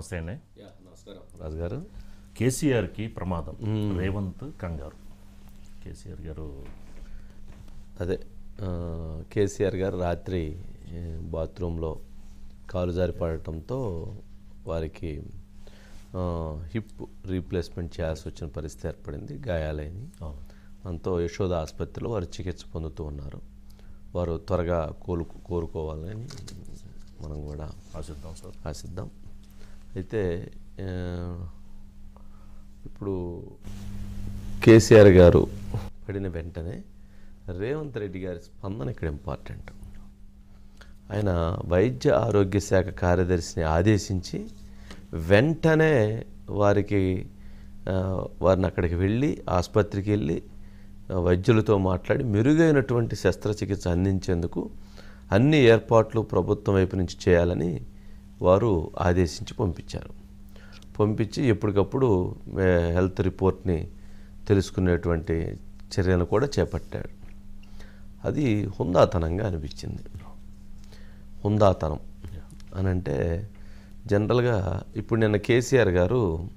నమస్తే అండి నమస్కారం. రాజు గారు కేసీఆర్కి ప్రమాదం. రేవంత్ కంగారు. కేసీఆర్ గారు అదే కేసీఆర్ గారు రాత్రి బాత్రూంలో కాలు జారి పడటంతో వారికి హిప్ రీప్లేస్మెంట్ చేయాల్సి వచ్చిన పరిస్థితి ఏర్పడింది గాయాలైనవి అవును. దాంతో యశోద ఆసుపత్రిలో వారు చికిత్స పొందుతూ ఉన్నారు. వారు త్వరగా కోలు కోరుకోవాలని మనం కూడా ఆశిద్దాం సార్. ఆశిద్దాం. అయితే ఇప్పుడు కేసీఆర్ గారు పడిన వెంటనే రేవంత్ రెడ్డి గారి స్పందన ఇక్కడ ఇంపార్టెంట్. ఆయన వైద్య ఆరోగ్య శాఖ కార్యదర్శిని ఆదేశించి వెంటనే వారికి వారిని అక్కడికి వెళ్ళి ఆసుపత్రికి వెళ్ళి వైద్యులతో మాట్లాడి మెరుగైనటువంటి శస్త్రచికిత్స అందించేందుకు అన్ని ఏర్పాట్లు ప్రభుత్వం వైపు నుంచి చేయాలని వారు ఆదేశించి పంపించారు. పంపించి ఎప్పటికప్పుడు హెల్త్ రిపోర్ట్ని తెలుసుకునేటువంటి చర్యను కూడా చేపట్టాడు. అది హుందాతనంగా అనిపించింది. హుందాతనం అని అంటే జనరల్గా ఇప్పుడు నిన్న కేసీఆర్ గారు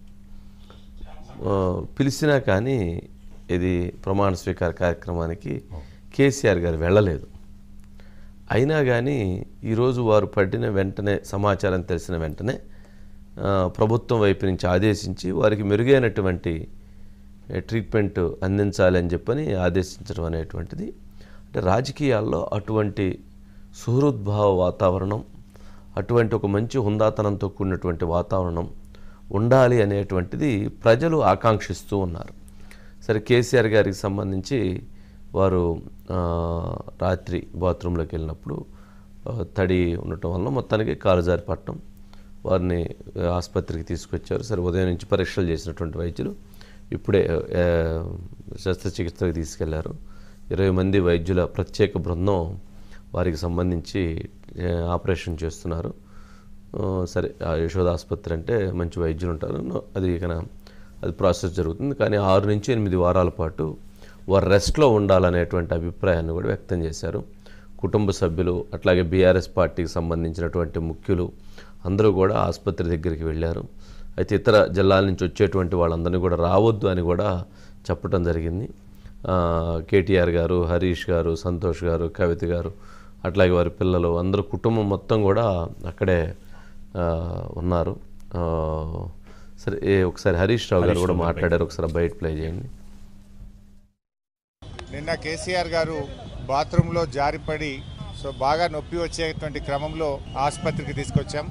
పిలిచినా కానీ ఇది ప్రమాణ స్వీకార కార్యక్రమానికి కేసీఆర్ గారు వెళ్ళలేదు. అయినా కానీ ఈరోజు వారు పడిన వెంటనే సమాచారం తెలిసిన వెంటనే ప్రభుత్వం వైపు నుంచి ఆదేశించి వారికి మెరుగైనటువంటి ట్రీట్మెంట్ అందించాలని చెప్పని ఆదేశించడం అనేటువంటిది. అంటే రాజకీయాల్లో అటువంటి సుహృద్భావ వాతావరణం అటువంటి ఒక మంచి హుందాతనంతో కూడినటువంటి వాతావరణం ఉండాలి అనేటువంటిది ప్రజలు ఆకాంక్షిస్తూ ఉన్నారు. సరే కేసీఆర్ గారికి సంబంధించి వారు రాత్రి బాత్రూంలోకి వెళ్ళినప్పుడు తడి ఉండటం వల్ల మొత్తానికి కాలు జారిపట్టడం వారిని ఆసుపత్రికి తీసుకొచ్చారు. సరే ఉదయం నుంచి పరీక్షలు చేసినటువంటి వైద్యులు ఇప్పుడే శస్త్రచికిత్సకు తీసుకెళ్ళారు. ఇరవై మంది వైద్యుల ప్రత్యేక బృందం వారికి సంబంధించి ఆపరేషన్ చేస్తున్నారు. సరే ఆ యశోద ఆసుపత్రి అంటే మంచి వైద్యులు ఉంటారు. అది ఇక అది ప్రాసెస్ జరుగుతుంది. కానీ ఆరు నుంచి ఎనిమిది వారాల పాటు వారు రెస్ట్లో ఉండాలనేటువంటి అభిప్రాయాన్ని కూడా వ్యక్తం చేశారు. కుటుంబ సభ్యులు అట్లాగే బీఆర్ఎస్ పార్టీకి సంబంధించినటువంటి ముఖ్యులు అందరూ కూడా ఆసుపత్రి దగ్గరికి వెళ్ళారు. అయితే ఇతర జిల్లాల నుంచి వచ్చేటువంటి వాళ్ళందరినీ కూడా రావద్దు అని కూడా చెప్పడం జరిగింది. కేటీఆర్ గారు హరీష్ గారు సంతోష్ గారు కవిత గారు అట్లాగే వారి పిల్లలు అందరూ కుటుంబం మొత్తం కూడా అక్కడే ఉన్నారు. సరే ఒకసారి హరీష్ రావు గారు కూడా మాట్లాడారు. ఒకసారి బయట ప్లే చేయండి. నిన్న కేసీఆర్ గారు బాత్రూంలో జారిపడి సో బాగా నొప్పి వచ్చేటువంటి క్రమంలో ఆసుపత్రికి తీసుకొచ్చాం.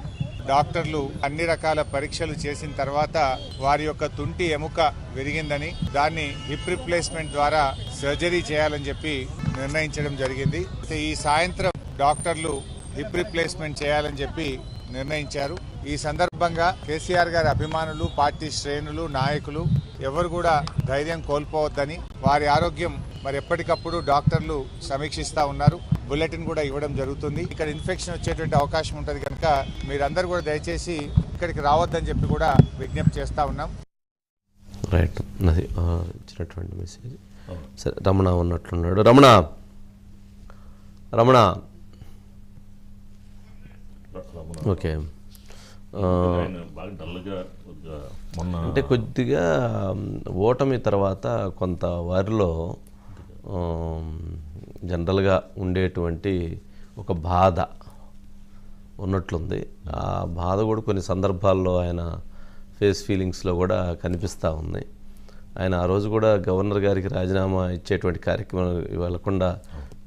డాక్టర్లు అన్ని రకాల పరీక్షలు చేసిన తర్వాత వారి యొక్క తుంటి ఎముక విరిగిందని దాన్ని హిప్ రిప్లేస్మెంట్ ద్వారా సర్జరీ చేయాలని చెప్పి నిర్ణయించడం జరిగింది. అయితే ఈ సాయంత్రం డాక్టర్లు హిప్ రిప్లేస్మెంట్ చేయాలని చెప్పి నిర్ణయించారు. ఈ సందర్భంగా కేసీఆర్ గారి అభిమానులు పార్టీ శ్రేణులు నాయకులు ఎవరు కూడా ధైర్యం కోల్పోవద్దని వారి ఆరోగ్యం మరి ఎప్పటికప్పుడు డాక్టర్లు సమీక్షిస్తా ఉన్నారు. బులెటిన్ కూడా ఇవ్వడం జరుగుతుంది. ఇక్కడ ఇన్ఫెక్షన్ వచ్చేటువంటి అవకాశం ఉంటుంది కనుక మీరందరూ కూడా దయచేసి ఇక్కడికి రావద్దని చెప్పి కూడా విజ్ఞప్తి చేస్తా ఉన్నాం. రైట్. అది ఇచ్చినటువంటి మెసేజ్. సరే రమణ ఉన్నట్లున్నాడు. రమణ! రమణ! ఓకే. అంటే కొద్దిగా ఓటమి తర్వాత కొంత వారిలో జనరల్గా ఉండేటువంటి ఒక బాధ ఉన్నట్లుంది. ఆ బాధ కూడా కొన్ని సందర్భాల్లో ఆయన ఫేస్ ఫీలింగ్స్లో కూడా కనిపిస్తూ ఉంది. ఆయన ఆ రోజు కూడా గవర్నర్ గారికి రాజీనామా ఇచ్చేటువంటి కార్యక్రమం వెళ్ళకుండా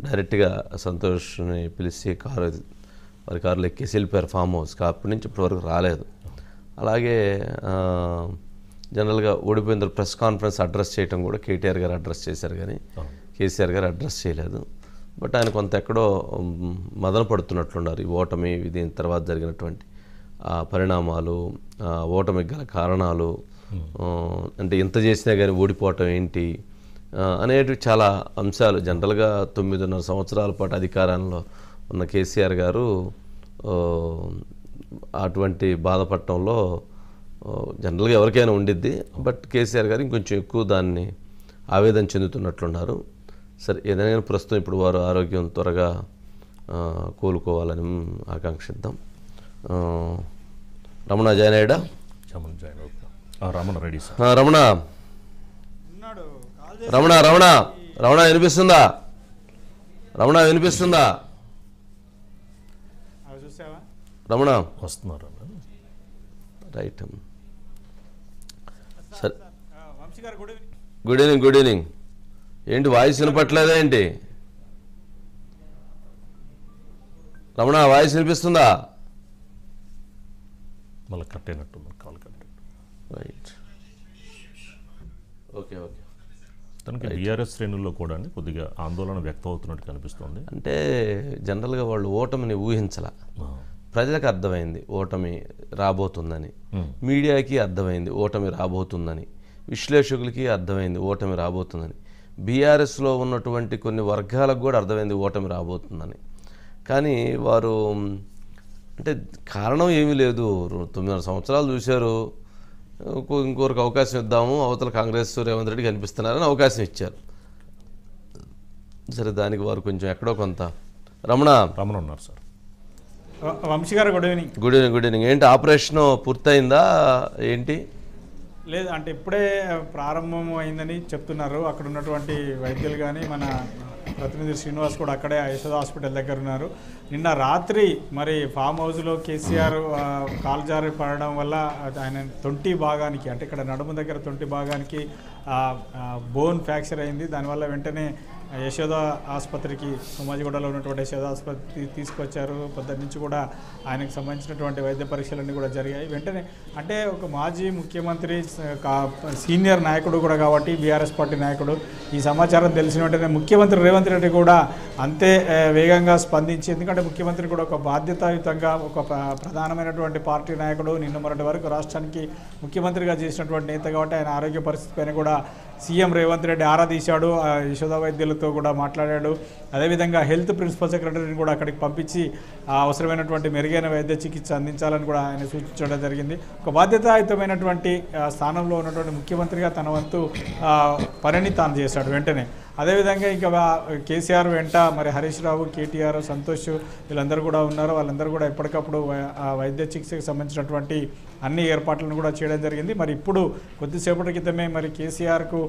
డైరెక్ట్గా సంతోష్ని పిలిచి కారు వారి కారులో ఎక్కేసి వెళ్ళిపోయారు ఫామ్ హౌస్కి. అప్పటి నుంచి ఇప్పటివరకు రాలేదు. అలాగే జనరల్గా ఓడిపోయిన ప్రెస్ కాన్ఫరెన్స్ అడ్రస్ చేయడం కూడా కేటీఆర్ గారు అడ్రస్ చేశారు కానీ కేసీఆర్ గారు అడ్రస్ చేయలేదు. బట్ ఆయన కొంత ఎక్కడో మదన పడుతున్నట్లున్నారు ఈ ఓటమి దీని తర్వాత జరిగినటువంటి పరిణామాలు ఓటమికి గల కారణాలు అంటే ఇంత చేసినా కానీ ఓడిపోవటం ఏంటి అనేటివి చాలా అంశాలు. జనరల్గా తొమ్మిదిన్నర సంవత్సరాల పాటు అధికారంలో ఉన్న కేసీఆర్ గారు అటువంటి బాధపడటంలో జనరల్గా ఎవరికైనా ఉండిద్ది. బట్ కేసీఆర్ గారు ఇంకొంచెం ఎక్కువ దాన్ని ఆవేదన చెందుతున్నట్లున్నారు. సరే ఏదైనా కానీ ప్రస్తుతం ఇప్పుడు వారు ఆరోగ్యం త్వరగా కోలుకోవాలని ఆకాంక్షిద్దాం. Ramana join అయ్యాడా? Chaman join Ramana ready sir. ఆ, రమణ. రమణ రమణ. రమణ వినిపిస్తుందా? రమణ వినిపిస్తుందా? రమణ. వస్తున్నారు రైట్. సరే. Good evening good evening. ఏంటి వాయిస్ వినపట్లేదా ఏంటి? రమణ వాయిస్ వినిపిస్తుందా? మళ్ళీ కట్ అయినట్టుంది call cut right. Okay okay. తనకి బీఆర్ఎస్ శ్రేణుల్లో కూడా కొద్దిగా ఆందోళన వ్యక్తం అవుతున్నట్టు కనిపిస్తోంది. అంటే జనరల్గా వాళ్ళు ఓటమిని ఊహించలా. ప్రజలకు అర్థమైంది ఓటమి రాబోతుందని. మీడియాకి అర్థమైంది ఓటమి రాబోతుందని. విశ్లేషకులకి అర్థమైంది ఓటమి రాబోతుందని. బీఆర్ఎస్లో ఉన్నటువంటి కొన్ని వర్గాలకు కూడా అర్థమైంది ఓటమి రాబోతుందని. కానీ వారు అంటే కారణం ఏమీ లేదు. తొమ్మిదిన్నర సంవత్సరాలు చూశారు. ఇంకో ఇంకొకరికి అవకాశం ఇద్దాము. అవతల కాంగ్రెస్ రేవంత్ రెడ్డి కనిపిస్తున్నారని అవకాశం ఇచ్చారు. సరే దానికి వారు కొంచెం ఎక్కడో కొంత. రమణ. రమణ ఉన్నారు sir. Vamsi garu good evening. Good evening good evening. ఏంటి ఆపరేషన్ పూర్తయిందా? ఏంటి? లేదు అంటే ఇప్పుడే ప్రారంభం అయిందని చెప్తున్నారు. అక్కడ ఉన్నటువంటి వైద్యులు కానీ మన ప్రతినిధి శ్రీనివాస్ కూడా అక్కడే యశోద హాస్పిటల్ దగ్గర ఉన్నారు. నిన్న రాత్రి మరి ఫామ్ హౌస్లో కేసీఆర్ కాల్జారి జారి పడడం వల్ల ఆయన తొంటి భాగానికి అంటే ఇక్కడ నడుము దగ్గర తొంటి భాగానికి బోన్ ఫ్రాక్చర్ అయింది. దానివల్ల వెంటనే యశోద ఆసుపత్రికి సోమాజిగూడలో ఉన్నటువంటి యశోద ఆసుపత్రి తీసుకొచ్చారు. పొద్దున్న నుంచి కూడా ఆయనకు సంబంధించినటువంటి వైద్య పరీక్షలన్నీ కూడా జరిగాయి. వెంటనే అంటే ఒక మాజీ ముఖ్యమంత్రి కా- సీనియర్ నాయకుడు కూడా కాబట్టి బీఆర్ఎస్ పార్టీ నాయకుడు ఈ సమాచారం తెలిసిన వెంటనే ముఖ్యమంత్రి రేవంత్ రెడ్డి కూడా అంతే వేగంగా స్పందించి ఎందుకంటే ముఖ్యమంత్రి కూడా ఒక బాధ్యతాయుతంగా ఒక ప్రధానమైనటువంటి పార్టీ నాయకుడు. నిన్న మొన్నటి వరకు రాష్ట్రానికి ముఖ్యమంత్రిగా చేసినటువంటి నేత కాబట్టి ఆయన ఆరోగ్య పరిస్థితిపైన కూడా సీఎం రేవంత్ రెడ్డి ఆరా తీశాడు ఆ యశోద వైద్యులతో కూడా మాట్లాడాడు. అదేవిధంగా హెల్త్ ప్రిన్సిపల్ సెక్రటరీని కూడా అక్కడికి పంపించి అవసరమైనటువంటి మెరుగైన వైద్య చికిత్స అందించాలని కూడా ఆయన సూచించడం జరిగింది. ఒక బాధ్యతాయుతమైనటువంటి స్థానంలో ఉన్నటువంటి ముఖ్యమంత్రిగా తన వంతు పనిని తాను చేశాడు వెంటనే. అదేవిధంగా ఇంకా కేసీఆర్ వెంట మరి హరీష్ రావు కేటీఆర్ సంతోష్ వీళ్ళందరూ కూడా ఉన్నారు. వాళ్ళందరూ కూడా ఎప్పటికప్పుడు వైద్య చికిత్సకు సంబంధించినటువంటి అన్ని ఏర్పాట్లను కూడా చేయడం జరిగింది. మరి ఇప్పుడు కొద్దిసేపటి క్రితమే మరి కేసీఆర్కు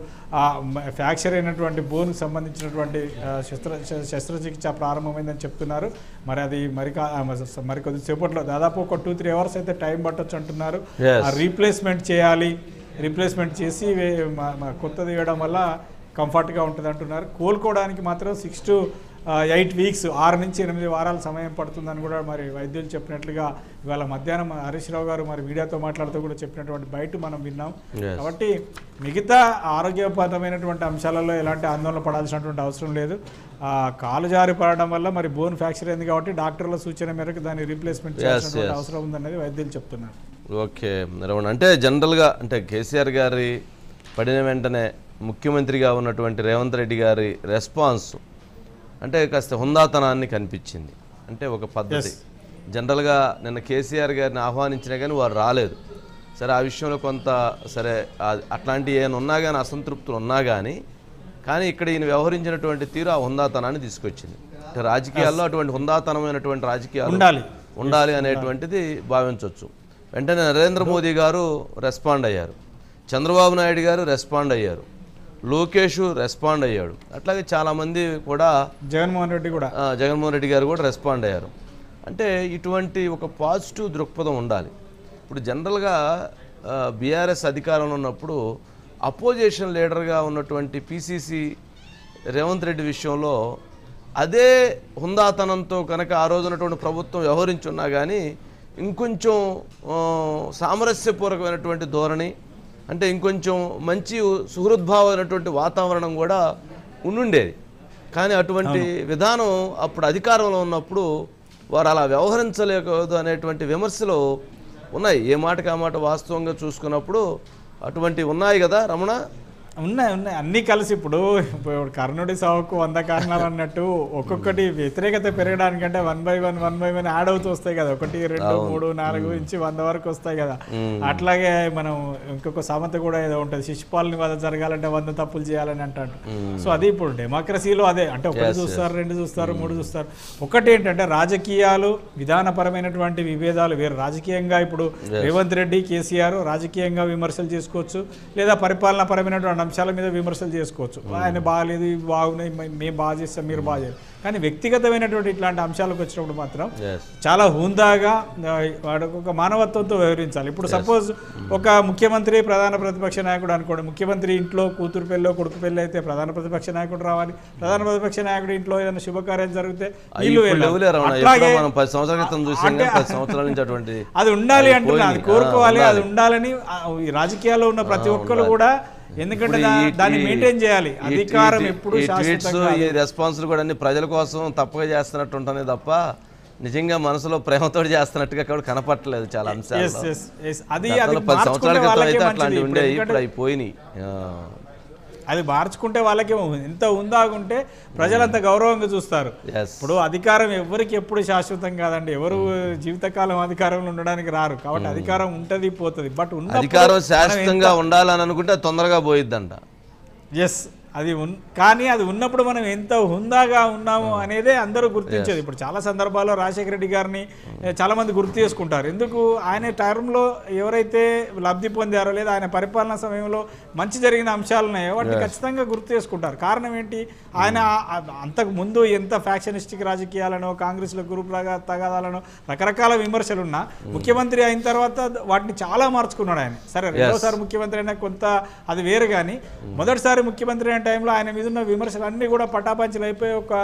ఫ్రాక్చర్ అయినటువంటి బోన్కి సంబంధించినటువంటి శస్త్ర శస్త్రచికిత్స ప్రారంభమైందని చెప్తున్నారు. మరి అది మరి మరి కొద్దిసేపట్లో దాదాపు ఒక టూ త్రీ అవర్స్ అయితే టైం పట్టొచ్చు అంటున్నారు. రీప్లేస్మెంట్ చేయాలి. రీప్లేస్మెంట్ చేసి కొత్తది వేయడం వల్ల కంఫర్ట్గా ఉంటుంది అంటున్నారు. కోలుకోవడానికి మాత్రం సిక్స్ టు ఎయిట్ వీక్స్ ఆరు నుంచి ఎనిమిది వారాల సమయం పడుతుందని కూడా మరి వైద్యులు చెప్పినట్లుగా ఇవాళ మధ్యాహ్నం హరీష్ రావు గారు మరి మీడియాతో మాట్లాడుతూ కూడా చెప్పినటువంటి బయట మనం విన్నాం. కాబట్టి మిగతా ఆరోగ్యపరమైనటువంటి అంశాలలో ఎలాంటి ఆందోళన పడాల్సినటువంటి అవసరం లేదు. కాలు జారి పడడం వల్ల మరి బోన్ ఫ్రాక్చర్ అయింది కాబట్టి డాక్టర్ల సూచన మేరకు దాన్ని రీప్లేస్మెంట్ yes. అవసరం ఉందన్నది వైద్యులు చెప్తున్నారు. ఓకే. అంటే జనరల్గా అంటే కేసీఆర్ గారి పడిన వెంటనే ముఖ్యమంత్రిగా ఉన్నటువంటి రేవంత్ రెడ్డి గారి రెస్పాన్స్ అంటే కాస్త హుందాతనాన్ని కనిపించింది. అంటే ఒక పద్ధతి. జనరల్గా నిన్న కేసీఆర్ గారిని ఆహ్వానించినా కానీ వారు రాలేదు. సరే ఆ విషయంలో కొంత సరే ఆ- అట్లాంటి ఏమైనా ఉన్నా కానీ అసంతృప్తులు ఉన్నా కానీ కానీ ఇక్కడ ఈయన వ్యవహరించినటువంటి తీరు ఆ హుందాతనాన్ని తీసుకొచ్చింది. అంటే రాజకీయాల్లో అటువంటి హుందాతనమైనటువంటి రాజకీయాలు ఉండాలి. ఉండాలి అనేటువంటిది భావించవచ్చు వెంటనే నరేంద్ర మోదీ గారు రెస్పాండ్ అయ్యారు. చంద్రబాబు నాయుడు గారు రెస్పాండ్ అయ్యారు. లోకేష్ రెస్పాండ్ అయ్యాడు. అట్లాగే చాలామంది కూడా జగన్మోహన్ రెడ్డి కూడా. జగన్మోహన్ రెడ్డి గారు కూడా రెస్పాండ్ అయ్యారు. అంటే ఇటువంటి ఒక పాజిటివ్ దృక్పథం ఉండాలి. ఇప్పుడు జనరల్గా బీఆర్ఎస్ అధికారంలో ఉన్నప్పుడు అపోజిషన్ లీడర్గా ఉన్నటువంటి పిసిసి రేవంత్ రెడ్డి విషయంలో అదే హుందాతనంతో కనుక ఆ రోజు ఉన్నటువంటి ప్రభుత్వం వ్యవహరించున్నా కానీ ఇంకొంచెం సామరస్యపూర్వకమైనటువంటి ధోరణి అంటే ఇంకొంచెం మంచి సుహృద్భావమైనటువంటి వాతావరణం కూడా ఉండుండేది. కానీ అటువంటి విధానం అప్పుడు అధికారంలో ఉన్నప్పుడు వారు అలా వ్యవహరించలేకూడదు అనేటువంటి విమర్శలు ఉన్నాయి. ఏ మాటకి ఆ మాట వాస్తవంగా చూసుకున్నప్పుడు అటువంటి ఉన్నాయి కదా రమణ? ఉన్నాయి ఉన్నాయి. అన్నీ కలిసి ఇప్పుడు ఇప్పుడు కర్ణుడి సావుకు వంద కారణాలు అన్నట్టు ఒక్కొక్కటి వ్యతిరేకత పెరగడానికంటే one by one one by one add అవుతూ వస్తాయి కదా. ఒకటి రెండు మూడు నాలుగు నుంచి వంద వరకు వస్తాయి కదా. అట్లాగే మనం ఇంకొక సామెత కూడా ఏదో ఉంటుంది. శిశుపాలని వద జరగాలంటే వంద తప్పులు చేయాలని అంటాడు. సో అది ఇప్పుడు డెమోక్రసీలో అదే. అంటే ఒకటి చూస్తారు రెండు చూస్తారు మూడు చూస్తారు. ఒకటి ఏంటంటే రాజకీయాలు విధానపరమైనటువంటి విభేదాలు వేరు. రాజకీయంగా ఇప్పుడు రేవంత్ రెడ్డి కేసీఆర్ రాజకీయంగా విమర్శలు చేసుకోవచ్చు. లేదా పరిపాలనా పరమైనటువంటి అంశాల మీద విమర్శలు చేసుకోవచ్చు. ఆయన బాగాలేదు ఇవి బాగున్నాయి మేము బాగా చేస్తాం మీరు బాగా చేయరు కానీ వ్యక్తిగతమైనటువంటి ఇట్లాంటి అంశాలకు వచ్చినప్పుడు మాత్రం. చాలా హుందాగా ఆ, వాడు ఒక మానవత్వంతో వ్యవహరించాలి. ఇప్పుడు సపోజ్ ఒక ముఖ్యమంత్రి ప్రధాన ప్రతిపక్ష నాయకుడు అనుకోండి. ముఖ్యమంత్రి ఇంట్లో కూతురు పెళ్ళో కొడుకు పెళ్ళి అయితే ప్రధాన ప్రతిపక్ష నాయకుడు రావాలి. ప్రధాన ప్రతిపక్ష నాయకుడు ఇంట్లో ఏదైనా శుభకార్యం జరిగితే అది ఉండాలి అంటున్నా. అది. కోరుకోవాలి అది ఉండాలని రాజకీయాల్లో ఉన్న ప్రతి ఒక్కరు కూడా ఎందుకంటే దాన్ని మెయింటైన్ చేయాలి. అధికారం ఎప్పుడు ఈ రెస్పాన్స్ కూడా అన్ని ప్రజల కోసం తప్పగా చేస్తున్నట్టు ఉంటుంది తప్ప నిజంగా మనసులో ప్రేమతో చేస్తున్నట్టుగా కూడా కనపట్టలేదు చాలా అంశాలు పది సంవత్సరాల క్రితం అయితే అట్లాంటివి ఉండేవి ఇప్పుడు అవి పోయినాయి. అది మార్చుకుంటే వాళ్ళకి ఎంత ఉందాగుంటే ప్రజలంత గౌరవంగా చూస్తారు. ఇప్పుడు అధికారం ఎవరికి ఎప్పుడు శాశ్వతం కాదండి. ఎవరు జీవితకాలం అధికారంలో ఉండడానికి రారు. కాబట్టి అధికారం ఉంటది పోతుంది. బట్ అధికారం శాశ్వతంగా ఉండాలని అనుకుంటే తొందరగా పోయిద్దంట. ఎస్ అది ఉన్ కానీ అది ఉన్నప్పుడు మనం ఎంత హుందాగా ఉన్నాము అనేదే అందరూ గుర్తించేది. ఇప్పుడు చాలా సందర్భాల్లో రాజశేఖర రెడ్డి గారిని ఏ, చాలా మంది గుర్తు చేసుకుంటారు. ఎందుకు? ఆయన టర్మ్లో ఎవరైతే లబ్ధి పొందారో లేదా ఆయన పరిపాలనా సమయంలో మంచి జరిగిన అంశాలు ఉన్నాయో వాటిని ఖచ్చితంగా గుర్తు చేసుకుంటారు. కారణం ఏంటి? ఆయన ఆ- అంతకు ముందు ఎంత ఫ్యాక్షనిస్టిక్ రాజకీయాలను కాంగ్రెస్లో గ్రూప్ తగాదాలను రకరకాల విమర్శలు ఉన్నా ముఖ్యమంత్రి అయిన తర్వాత వాటిని చాలా మార్చుకున్నాడు ఆయన. సరే రెండోసారి ముఖ్యమంత్రి అయినా కొంత అది వేరు కానీ మొదటిసారి ముఖ్యమంత్రి అయిన టైంలో ఆయన మీద ఉన్న విమర్శలు అన్నీ కూడా పటాపంచలు అయిపోయి ఒక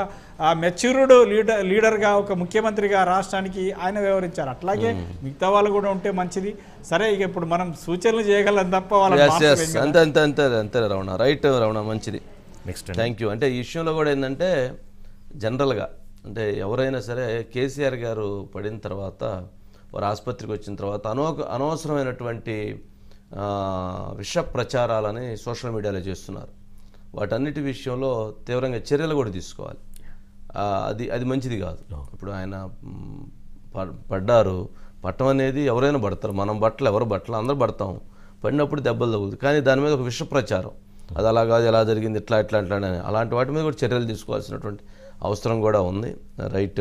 మెచ్యూర్డ్ లీడర్ లీడర్గా ఒక ముఖ్యమంత్రిగా రాష్ట్రానికి ఆయన వ్యవహరించారు. అట్లాగే మిగతా వాళ్ళు కూడా ఉంటే మంచిది. సరే ఇక ఇప్పుడు మనం సూచనలు చేయగలం తప్ప కదా. అంతే అంతే అంతే అంతే రమణ. రైట్ రమణ మంచిది. నెక్స్ట్ థ్యాంక్ యూ అంటే ఈ విషయంలో కూడా ఏంటంటే జనరల్గా అంటే ఎవరైనా సరే కేసీఆర్ గారు పడిన తర్వాత వారు ఆసుపత్రికి వచ్చిన తర్వాత అనో అనవసరమైనటువంటి ఆ, విష ప్రచారాలని సోషల్ మీడియాలో చేస్తున్నారు. వాటన్నిటి విషయంలో తీవ్రంగా చర్యలు కూడా తీసుకోవాలి. అది అది మంచిది కాదు. ఇప్పుడు ఆయన పడ్డారు. పట్టం అనేది ఎవరైనా పడతారు. మనం బట్టలు ఎవరు బట్టలు అందరూ పడతాం. పడినప్పుడు దెబ్బలు తగులుతుంది కానీ దాని మీద ఒక విష ప్రచారం. అది అలా కాదు ఎలా జరిగింది ఇట్లా ఇట్లా అలాంటి వాటి మీద కూడా చర్యలు తీసుకోవాల్సినటువంటి అవసరం కూడా ఉంది. రైట్